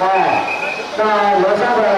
哎，在楼下的。